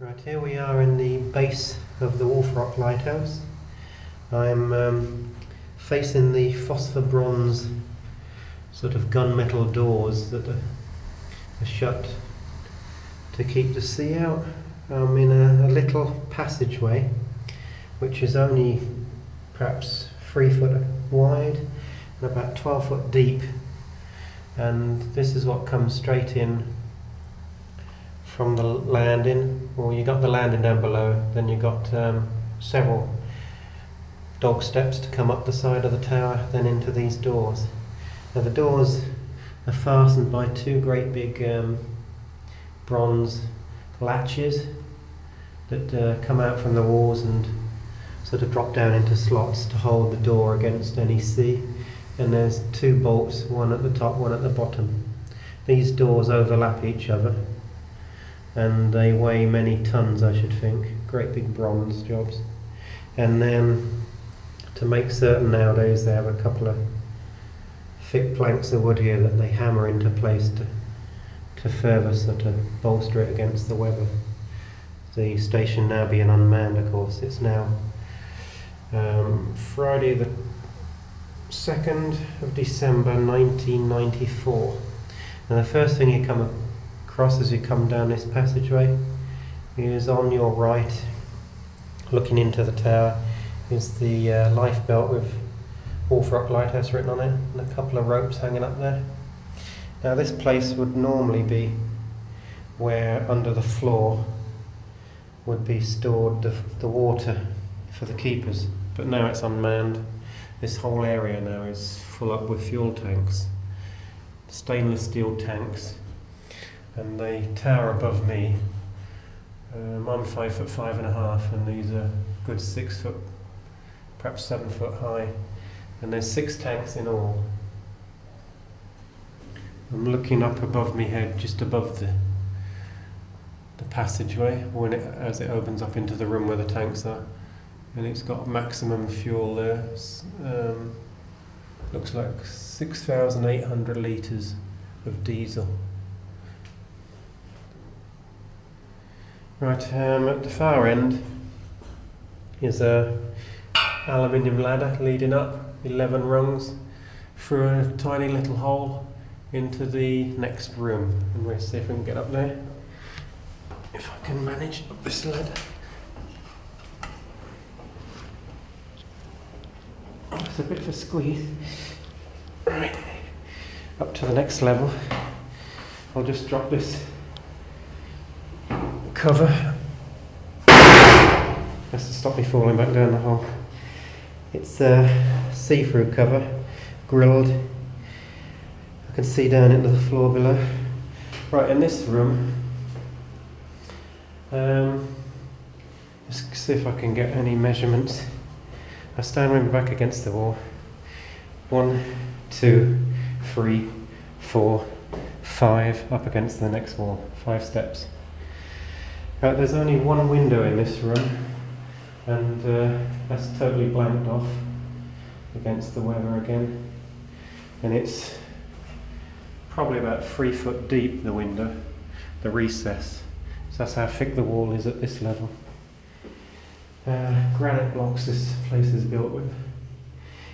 Right, here we are in the base of the Wolf Rock Lighthouse. I'm um, facing the phosphor bronze sort of gunmetal doors that are, are shut to keep the sea out. I'm in a, a little passageway which is only perhaps three foot wide and about 12 foot deep and this is what comes straight in from the landing. Well, you got the landing down below, then you got um, several dog steps to come up the side of the tower, then into these doors. Now the doors are fastened by two great big um, bronze latches that uh, come out from the walls and sort of drop down into slots to hold the door against any sea. And there's two bolts, one at the top, one at the bottom. These doors overlap each other and they weigh many tons, I should think. Great big bronze jobs. And then to make certain nowadays, they have a couple of thick planks of wood here that they hammer into place to, to further sort of bolster it against the weather. The station now being unmanned, of course, it's now um, Friday the 2nd of December 1994. And the first thing you come as you come down this passageway. Is on your right, looking into the tower, is the uh, life belt with Wolf Rock Lighthouse written on it and a couple of ropes hanging up there. Now this place would normally be where under the floor would be stored the, the water for the keepers, but now it's unmanned. This whole area now is full up with fuel tanks, stainless steel tanks and they tower above me, um, I'm five foot five and a half, and these are good six foot, perhaps seven foot high, and there's six tanks in all. I'm looking up above me head, just above the the passageway when it as it opens up into the room where the tanks are, and it's got maximum fuel there. Um, looks like 6,800 litres of diesel. Right, um, at the far end is a aluminium ladder leading up 11 rungs through a tiny little hole into the next room. And we'll see if we can get up there. If I can manage up this ladder. Oh, it's a bit of a squeeze. Right, up to the next level. I'll just drop this cover. Just to stop me falling back down the hole. It's a see-through cover, grilled. I can see down into the floor below. Right, in this room, um, let's see if I can get any measurements. I stand my back against the wall. One, two, three, four, five, up against the next wall, five steps. Uh, there's only one window in this room, and uh, that's totally blanked off against the weather again. And it's probably about three foot deep, the window, the recess. So that's how thick the wall is at this level. Uh, granite blocks this place is built with.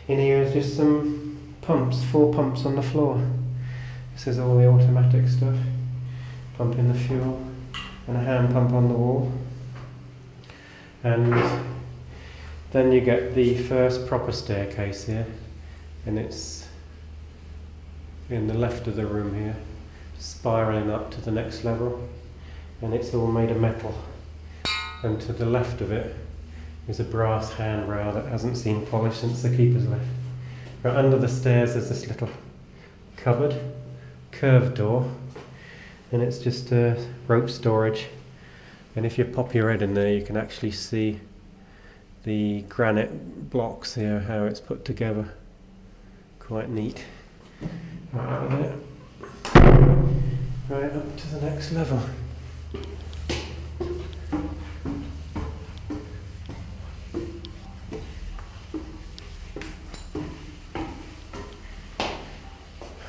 In here is just some pumps, four pumps on the floor. This is all the automatic stuff, pumping the fuel and a hand pump on the wall. And then you get the first proper staircase here, and it's in the left of the room here, spiraling up to the next level, and it's all made of metal. And to the left of it is a brass handrail that hasn't seen polish since the keepers left. Right under the stairs there's this little cupboard, curved door, and it's just rope storage. And if you pop your head in there you can actually see the granite blocks here how it's put together. Quite neat. Right, right up to the next level.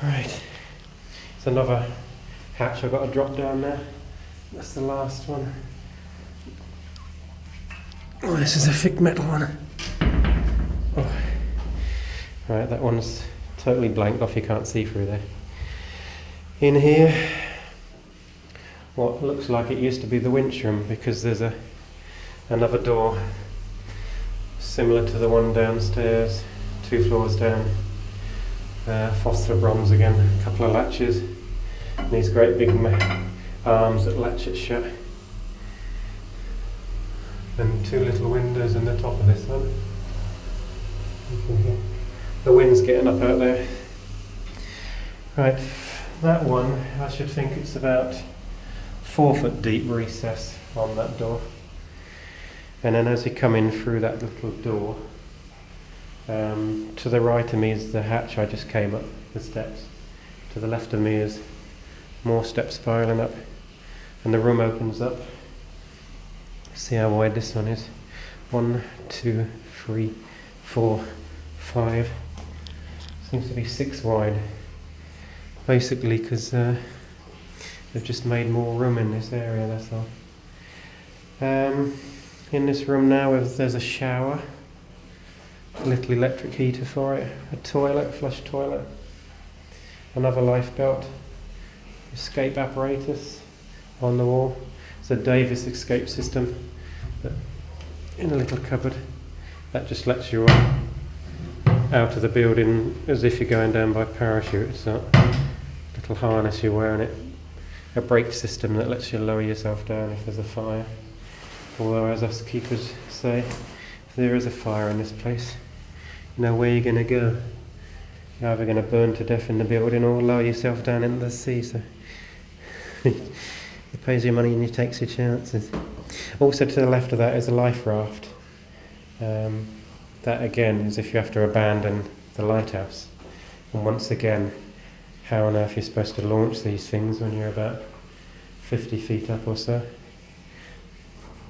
Right. It's another hatch I've got to drop down there. That's the last one. Oh, this is a thick metal one. Oh. Right, that one's totally blanked off, you can't see through there. In here, what looks like it used to be the winch room because there's a another door similar to the one downstairs, two floors down. Uh, phosphor bronze again, a couple of latches, these great big arms that latch it shut. And two little windows in the top of this one. The wind's getting up out there. Right, that one, I should think it's about four foot deep recess on that door. And then as you come in through that little door, um, to the right of me is the hatch I just came up the steps. To the left of me is more steps spiraling up, and the room opens up. See how wide this one is? One, two, three, four, five. Seems to be six wide. Basically, because uh, they've just made more room in this area. That's all. Um, in this room now, there's a shower a little electric heater for it, a toilet, flush toilet, another life belt, escape apparatus on the wall. It's a Davis escape system in a little cupboard that just lets you out of the building as if you're going down by parachute. It's a little harness you wear on it, a brake system that lets you lower yourself down if there's a fire. Although, as us keepers say, if there is a fire in this place you know where you're going to go. You're either going to burn to death in the building or lower yourself down into the sea. So he pays your money and he takes your chances. Also, to the left of that is a life raft. Um, that again is if you have to abandon the lighthouse. And once again, how on earth are you're supposed to launch these things when you're about 50 feet up or so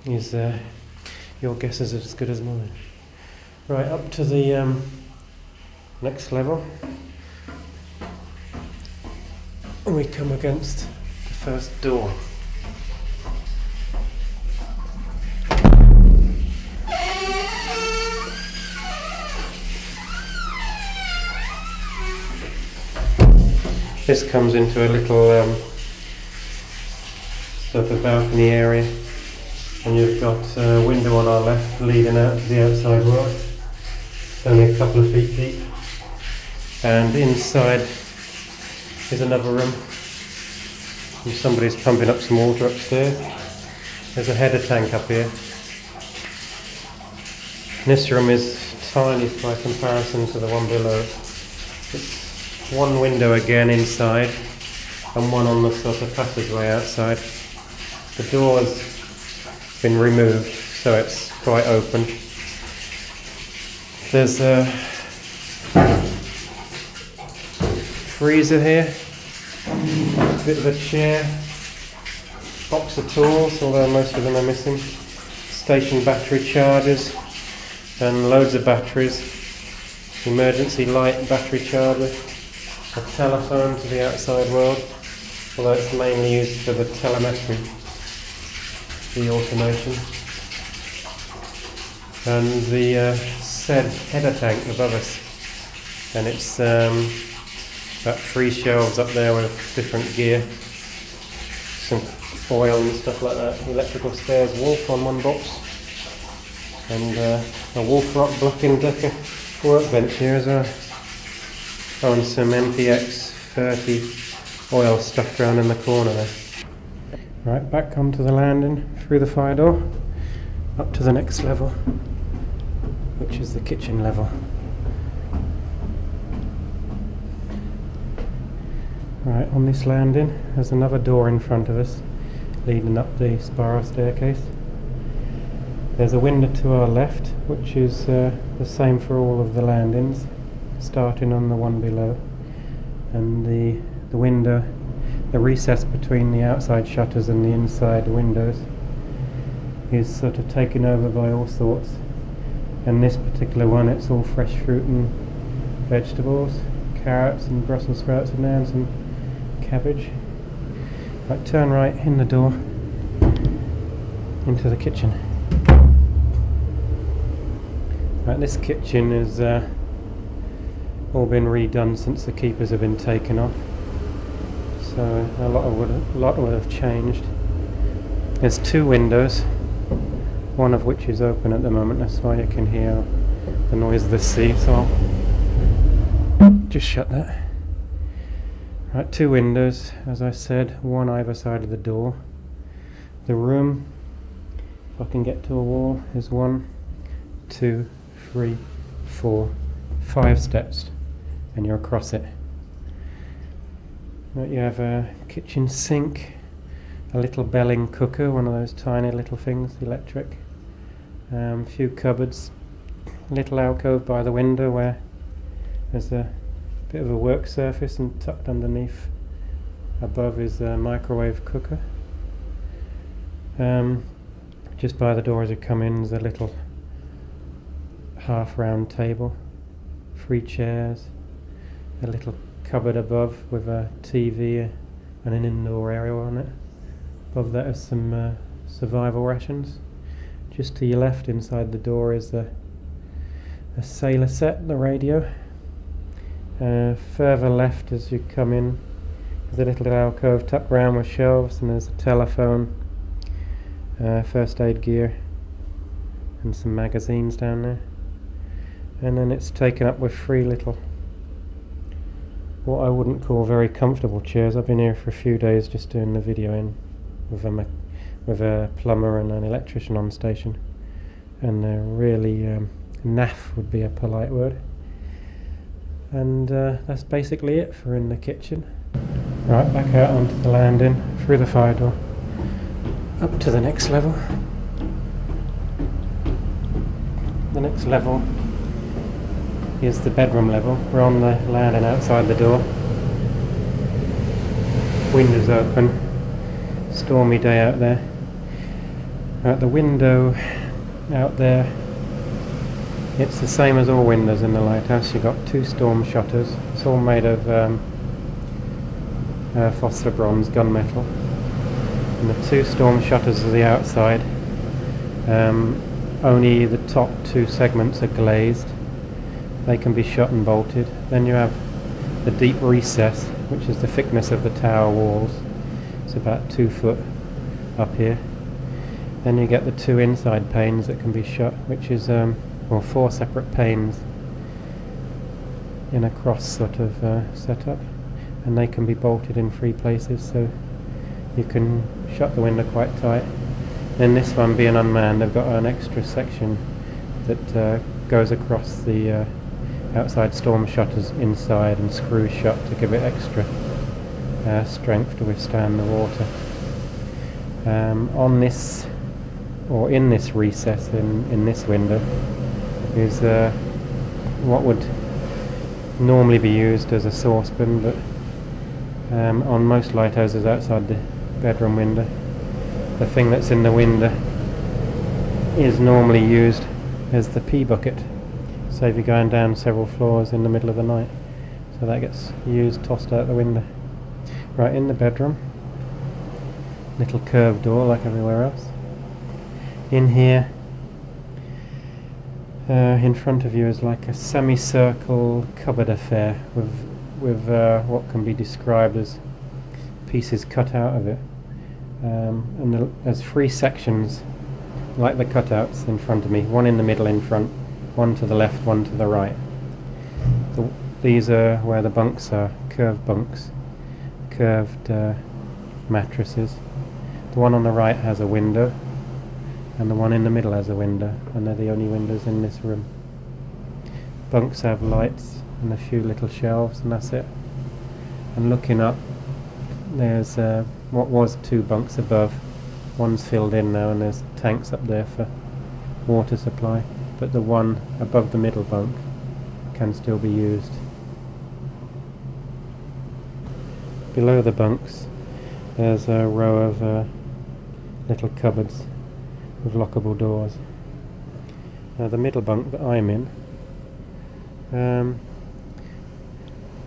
is uh, your guess is as good as mine. Right, up to the um, next level. We come against first door. This comes into a little um, sort of balcony area, and you've got a window on our left leading out to the outside world It's only a couple of feet deep. And inside is another room. And somebody's pumping up some water upstairs. There's a header tank up here. this room is tiny by comparison to the one below. It's one window again inside and one on the sort of passageway outside. The door's been removed so it's quite open. There's a freezer here, bit of a chair, box of tools, although most of them are missing, station battery chargers, and loads of batteries, emergency light battery charger, a telephone to the outside world, although it's mainly used for the telemetry, the automation, and the uh, said header tank above us, and it's um, about three shelves up there with different gear, some oil and stuff like that. Electrical stairs, Wolf on one box, and uh, a Wolf Rock Black & Decker workbench here as well. Oh, and some MPX 30 oil stuffed around in the corner there. Right, back onto the landing through the fire door, up to the next level which is the kitchen level. Right, on this landing, there's another door in front of us, leading up the spiral staircase. There's a window to our left, which is uh, the same for all of the landings, starting on the one below. And the, the window, the recess between the outside shutters and the inside windows is sort of taken over by all sorts and this particular one it's all fresh fruit and vegetables carrots and Brussels sprouts in there and some cabbage right turn right in the door into the kitchen Right, this kitchen has uh, all been redone since the keepers have been taken off. So a lot of would a lot would have changed. There's two windows, one of which is open at the moment. That's why you can hear the noise of the sea. So I'll just shut that. Right, two windows, as I said, one either side of the door. The room, if I can get to a wall, is one, two, three, four, five steps, and you're across it. Right, you have a kitchen sink, a little belling cooker, one of those tiny little things, electric. A um, few cupboards, a little alcove by the window where there's a bit of a work surface and tucked underneath above is a microwave cooker. Um, just by the door as you come in is a little half round table, three chairs, a little cupboard above with a TV and an indoor area on it. Above that is some uh, survival rations. Just to your left inside the door is a, a sailor set, the radio. Uh, further left as you come in is a little alcove tucked round with shelves and there's a telephone, uh, first aid gear and some magazines down there. And then it's taken up with three little what I wouldn't call very comfortable chairs. I've been here for a few days just doing the video in with a, with a plumber and an electrician on station and they're really um, naff would be a polite word and uh, that's basically it for in the kitchen. Right, back out onto the landing, through the fire door, up to the next level. The next level is the bedroom level. We're on the landing outside the door. Windows open. Stormy day out there. At the window out there it's the same as all windows in the lighthouse. You've got two storm shutters. It's all made of um, uh, phosphor bronze gunmetal. And the two storm shutters are the outside. Um, only the top two segments are glazed. They can be shut and bolted. Then you have the deep recess, which is the thickness of the tower walls. It's about two foot up here. Then you get the two inside panes that can be shut, which is um, or four separate panes in a cross sort of uh, setup. And they can be bolted in three places so you can shut the window quite tight. Then this one being unmanned they've got an extra section that uh, goes across the uh, outside storm shutters inside and screws shut to give it extra uh, strength to withstand the water. Um, on this or in this recess in, in this window is uh, what would normally be used as a saucepan, but um, on most lighthouses outside the bedroom window, the thing that's in the window is normally used as the pee bucket. So if you're going down several floors in the middle of the night, so that gets used, tossed out the window. Right in the bedroom, little curved door like everywhere else. In here uh, in front of you is like a semicircle cupboard affair with with uh, what can be described as pieces cut out of it. Um, and the, there's three sections like the cutouts in front of me, one in the middle in front, one to the left, one to the right. The, these are where the bunks are, curved bunks, curved uh, mattresses. The one on the right has a window and the one in the middle has a window and they're the only windows in this room. Bunks have lights and a few little shelves and that's it. And looking up there's uh, what was two bunks above. One's filled in now and there's tanks up there for water supply but the one above the middle bunk can still be used. Below the bunks there's a row of uh, little cupboards with lockable doors. Now the middle bunk that I'm in, um,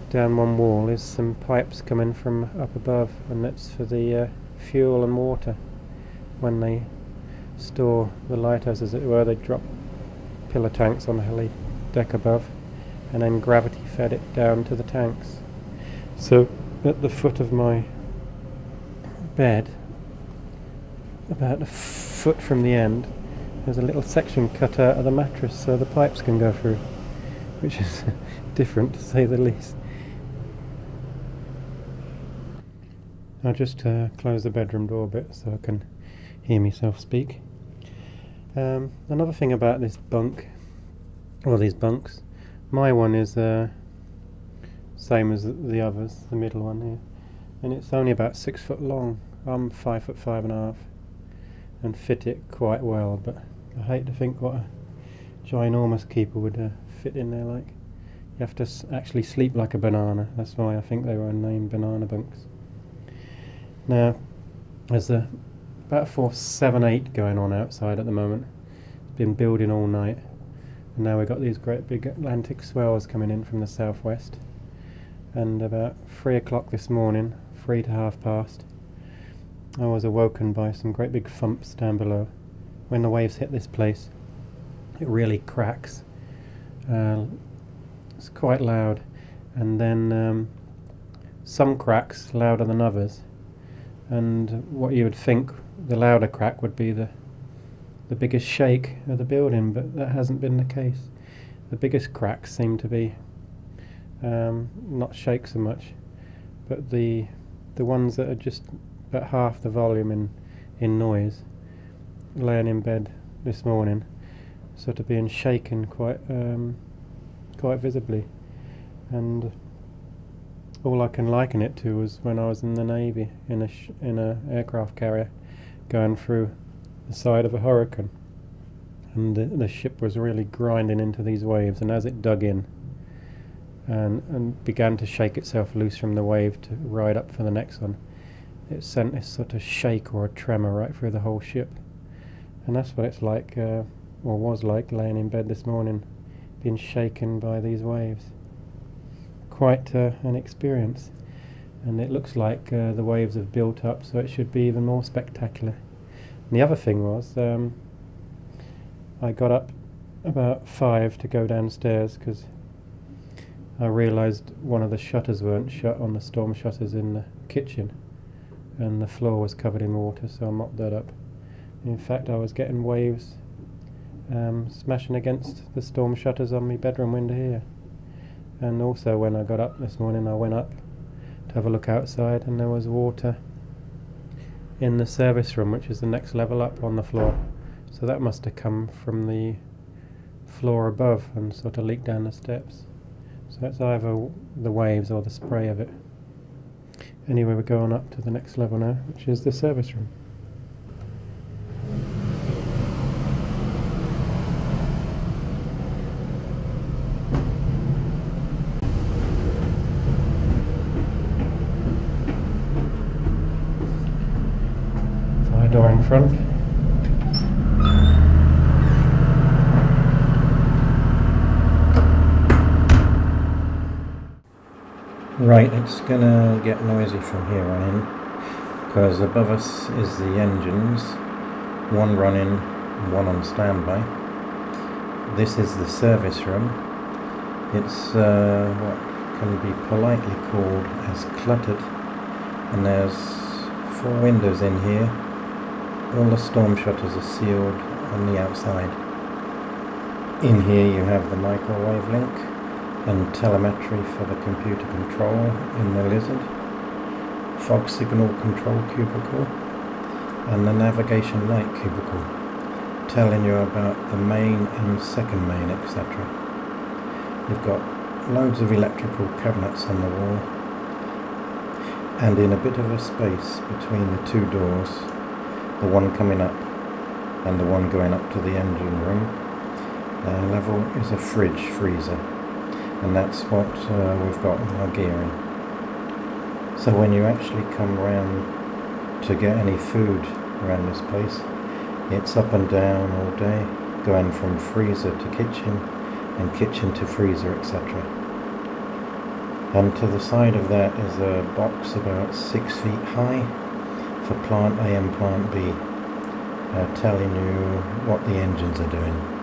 down one wall is some pipes coming from up above and that's for the uh, fuel and water when they store the lighthouse as it were they drop pillar tanks on the heli deck above, and then gravity fed it down to the tanks. So at the foot of my bed, about a foot from the end, there's a little section cut out of the mattress so the pipes can go through, which is different to say the least. I'll just uh, close the bedroom door a bit so I can hear myself speak. Um, another thing about this bunk, or these bunks, my one is uh, same as the others, the middle one here, and it's only about six foot long. I'm five foot five and a half, and fit it quite well. But I hate to think what a ginormous keeper would uh, fit in there like. You have to actually sleep like a banana. That's why I think they were named banana bunks. Now, there's a about four, seven, eight going on outside at the moment. It's been building all night, and now we've got these great big Atlantic swells coming in from the southwest. And about three o'clock this morning, three to half past, I was awoken by some great big thumps down below. When the waves hit this place, it really cracks. Uh, it's quite loud, and then um, some cracks louder than others. And what you would think the louder crack would be the the biggest shake of the building, but that hasn't been the case. The biggest cracks seem to be um, not shake so much, but the the ones that are just about half the volume in in noise. Laying in bed this morning, sort of being shaken quite um, quite visibly, and all I can liken it to was when I was in the navy in a in a aircraft carrier, going through the side of a hurricane, and the, the ship was really grinding into these waves, and as it dug in, and and began to shake itself loose from the wave to ride up for the next one, it sent this sort of shake or a tremor right through the whole ship, and that's what it's like, uh, or was like, laying in bed this morning, being shaken by these waves quite uh, an experience. And it looks like uh, the waves have built up, so it should be even more spectacular. And the other thing was, um, I got up about five to go downstairs because I realised one of the shutters weren't shut on the storm shutters in the kitchen, and the floor was covered in water, so I mopped that up. In fact, I was getting waves um, smashing against the storm shutters on my bedroom window here. And also, when I got up this morning, I went up to have a look outside, and there was water in the service room, which is the next level up on the floor. So that must have come from the floor above and sort of leaked down the steps. So it's either the waves or the spray of it. Anyway, we're going up to the next level now, which is the service room. Fire door in front. Right, it's gonna get noisy from here on in because above us is the engines, one running, one on standby. This is the service room. It's uh, what can be politely called as cluttered, and there's four windows in here. All the storm shutters are sealed on the outside. In here you have the microwave link and telemetry for the computer control in the lizard, fog signal control cubicle, and the navigation light cubicle, telling you about the main and second main, etc. You've got loads of electrical cabinets on the wall, and in a bit of a space between the two doors, the one coming up and the one going up to the engine room, uh, level is a fridge freezer and that's what uh, we've got in our gear in. So when you actually come round to get any food around this place, it's up and down all day, going from freezer to kitchen and kitchen to freezer, etc. And to the side of that is a box about six feet high for plant A and plant B, uh, telling you what the engines are doing.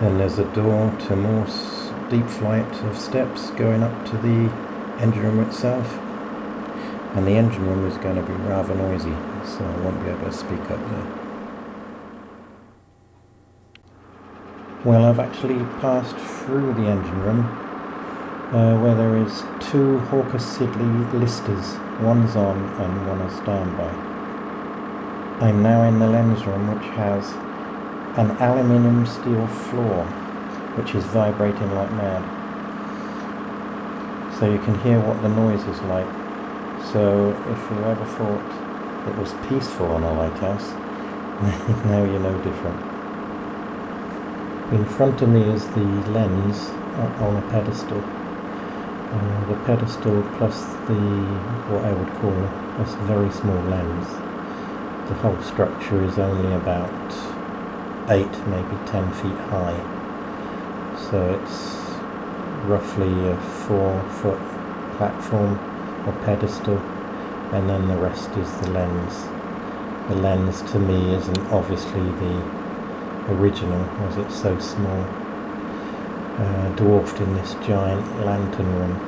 Then there's a door to more s- deep flight of steps going up to the engine room itself. And the engine room is going to be rather noisy, so I won't be able to speak up there. Well, I've actually passed through the engine room uh, where there is two Hawker Siddeley listers. One's on and one is standby. I'm now in the lens room which has an aluminium steel floor which is vibrating like mad. So you can hear what the noise is like. So if you ever thought it was peaceful on a lighthouse, now you know different. In front of me is the lens on a pedestal. Uh, the pedestal plus the what I would call a very small lens. The whole structure is only about eight, maybe ten feet high. So it's roughly a four foot platform or pedestal, and then the rest is the lens. The lens to me isn't obviously the original as it's so small, uh, dwarfed in this giant lantern room.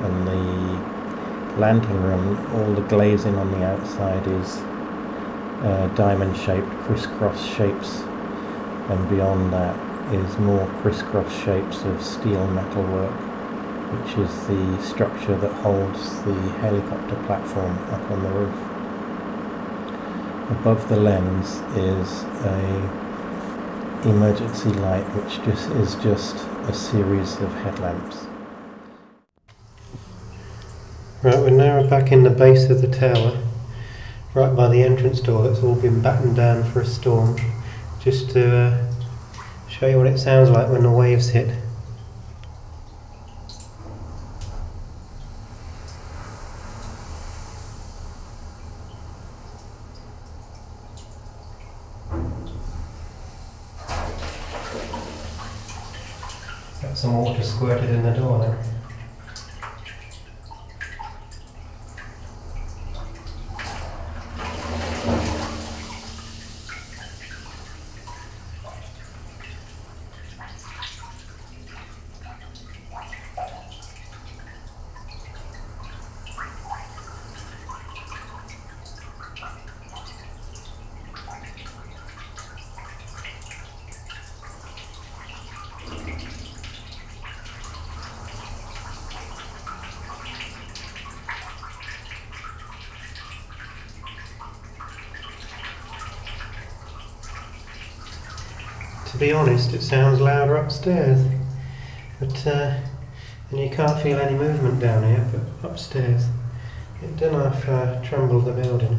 And the lantern room, all the glazing on the outside is uh, diamond shaped, crisscross shapes, and beyond that is more crisscross shapes of steel metalwork which is the structure that holds the helicopter platform up on the roof. Above the lens is a emergency light which just is just a series of headlamps. Right, we're now back in the base of the tower, right by the entrance door that's all been battened down for a storm, just to uh, show you what it sounds like when the waves hit. Got some water squirted in the door now. To be honest, it sounds louder upstairs. But, uh, and you can't feel any movement down here, but upstairs, it done half uh, trembled the building.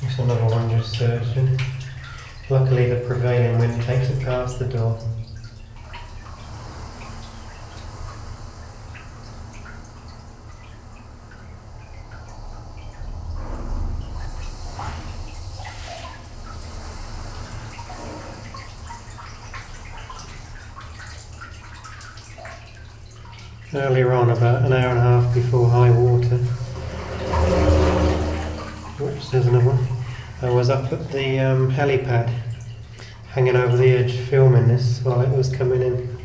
There's just surging. Luckily, the prevailing wind takes it past the door. Earlier on, about an hour and a half before high water, which there's another one. I was up at the um, helipad, hanging over the edge, filming this while it was coming in.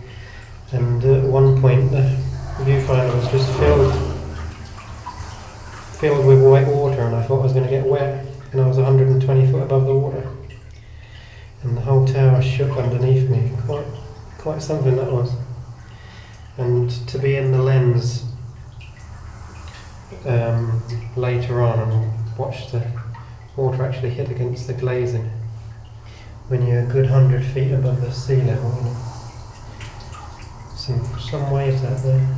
And at one point, the viewfinder was just filled, filled with white water, and I thought I was going to get wet. And I was 120 foot above the water, and the whole tower shook underneath me. Quite, quite something that was. And to be in the lens um, later on and watch the water actually hit against the glazing when you're a good hundred feet above the sea level. You know. Some some waves out there.